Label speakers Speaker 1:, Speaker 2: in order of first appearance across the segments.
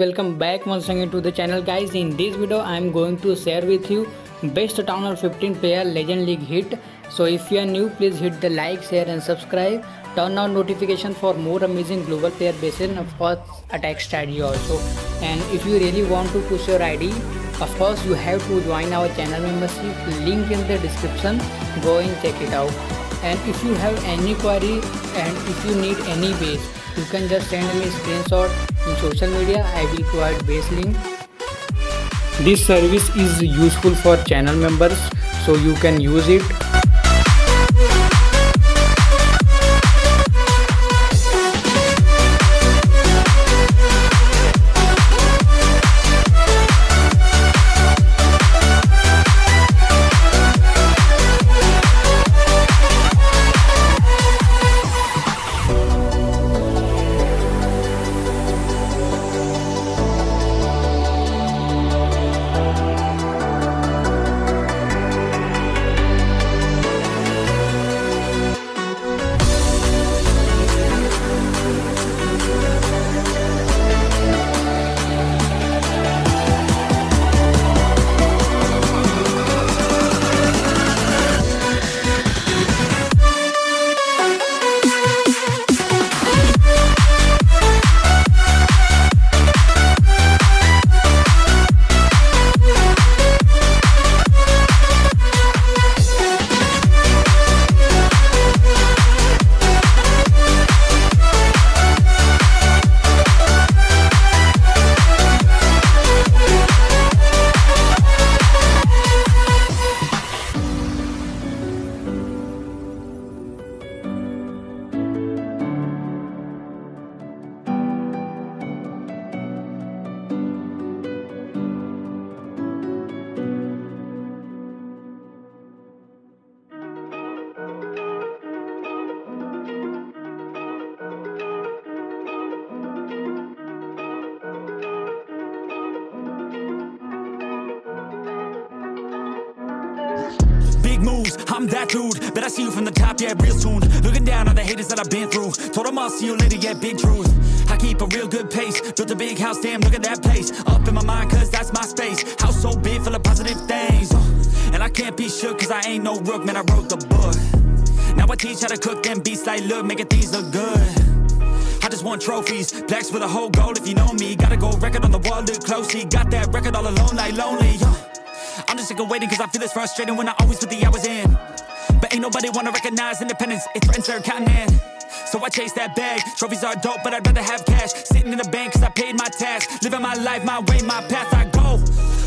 Speaker 1: welcome back once again to the channel guys. In this video i am going to share with you best town hall 15 player legend league hit. So if you are new please hit the like share and subscribe. Turn on notification for more amazing global player bases and of course attack strategy also. And if you really want to push your id of course you have to join our channel membership. Link in the description. Go and check it out. And if you have any query and if you need any base you can just send me screenshot in social media i will provide base link. This service is useful for channel members so you can use it
Speaker 2: that dude. Bet I see you from the top, yeah, real soon. Looking down on the haters that I've been through. Told them I'll see you later, yeah, big truth. I keep a real good pace. Built a big house, damn, look at that place. Up in my mind, cause that's my space. House so big, full of positive things. Uh, And I can't be shook, cause I ain't no rook, man, I wrote the book. Now I teach how to cook them beats like, look, making things look good. I just want trophies, plaques with a whole goal if you know me. Gotta go record on the wall, look closely. Got that record all alone, like lonely. Uh, I'm just sick of waiting cause I feel it's frustrating when I always put the hours in. But ain't nobody wanna recognize independence, it threatens their continent. So I chase that bag. Trophies are dope, but I'd rather have cash. Sitting in the bank cause I paid my tax. Living my life, my way, my path, I go.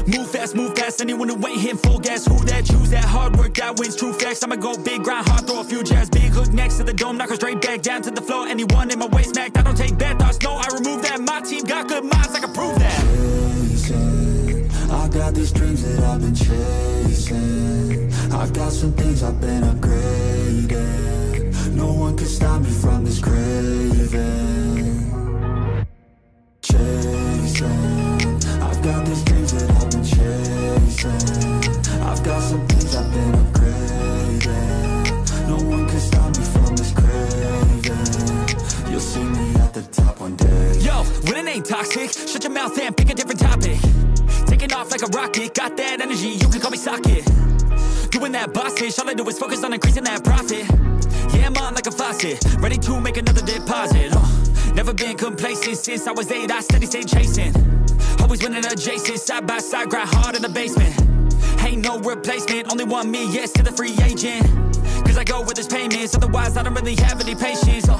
Speaker 2: Move fast, move past anyone who ain't hitting full gas. Who that choose that hard work that wins true facts. I'ma go big, grind hard, throw a few jabs. Big hook next to the dome, knock her straight back down to the floor. Anyone in my way smacked. I don't take bad thoughts, no, I remove that. My team got good minds, I can prove that.
Speaker 3: I got these dreams that I've been chasing. I got some things I've been upgrading. No one can stop me from this craving. Chasing. I got these dreams that I've been chasing. I've got some things I've been upgrading. No one can stop me from this craving. You'll see me at the top one day.
Speaker 2: Yo, ain't toxic. Shut your mouth and pick a different off like a rocket, got that energy, you can call me socket. Doing that boss ish, all I do is focus on increasing that profit. Yeah, I'm on like a faucet, ready to make another deposit. Uh, never been complacent since I was eight, I steady stay chasing. Always winning adjacent, side by side, grind hard in the basement. Ain't no replacement, only one me, yes to the free agent. Cause I go with this payments, otherwise I don't really have any patience. Uh,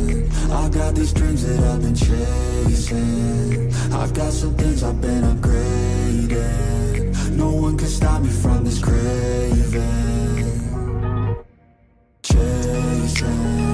Speaker 3: I got these dreams that I've been chasing. I've got some things I've been upgrading. No one can stop me from this craving. Chasing.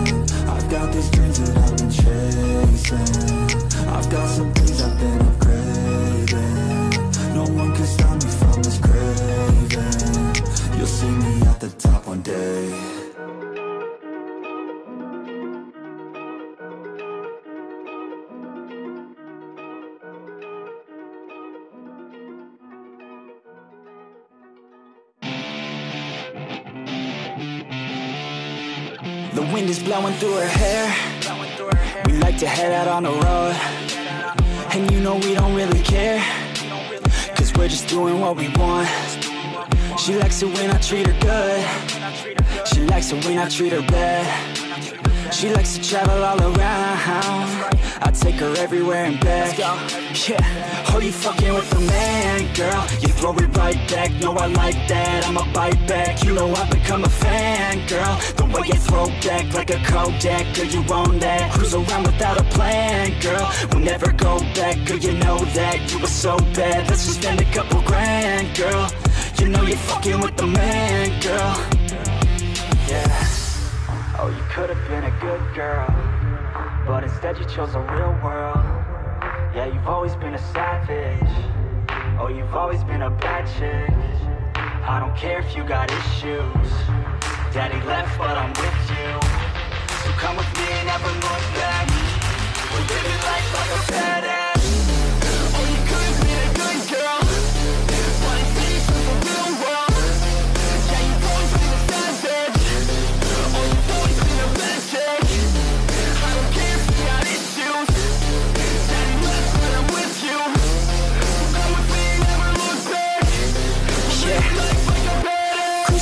Speaker 3: Wind is blowing through her hair. We like to head out on the road. And you know we don't really care. Cause we're just doing what we want. She likes it when I treat her good. She likes it when I treat her bad she likes to travel all around. I take her everywhere and back. Yeah, oh you fucking with the man, girl? You throw it right back, no I like that. I'ma bite back, you know I've become a fan, girl. The way you throw back like a Kodak Girl, you own that. Cruise around without a plan, girl. We'll never go back, girl, you know that. You were so bad, let's just spend a couple grand, girl. You know you're fucking with the man, girl Oh, you could have been a good girl But instead you chose a real world. Yeah, you've always been a savage. Oh, you've always been a bad chick. I don't care if you got issues. Daddy left, but I'm with you. So come with me and never look back. We're living life like a badass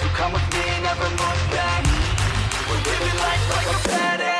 Speaker 3: So come with me, never look back. We're living life like a badass